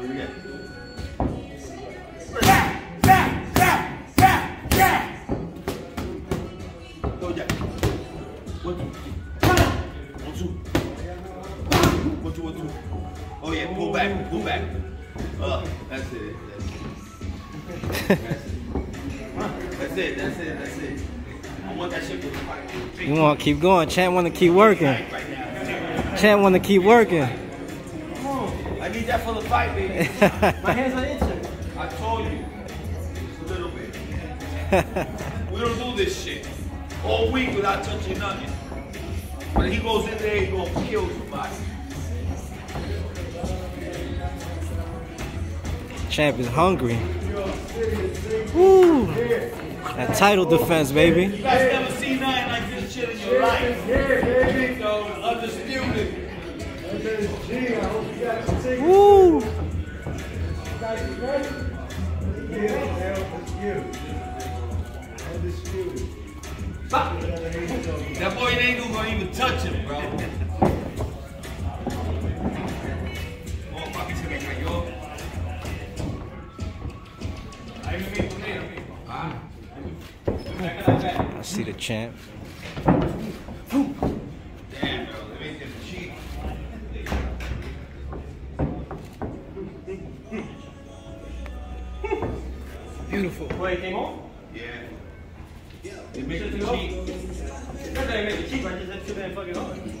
Do it again. Go, Jack. Two. Oh, yeah, pull back, pull back. Uh, that's it. That's it. That's it, that's it, that's it. I want that shit. You want to keep going. Champ want to keep working. Now. Want to keep working. I need that for the fight, baby. My hands are itching. I told you. Just a little bit. We don't do this shit all week without touching nothing. When he goes in there, he gonna kill somebody. Champ is hungry. Woo! That title defense, baby. You guys never seen nothing like this shit in your life. So undisputed. Woo! That boy ain't even gonna even touch him, bro. Oh, papi se me cayó. Ahí me meto negro. I see the champ. Beautiful. Wait, came on? Yeah. It makes the cheek. That didn't make it cheap, I just had too damn fucking hard.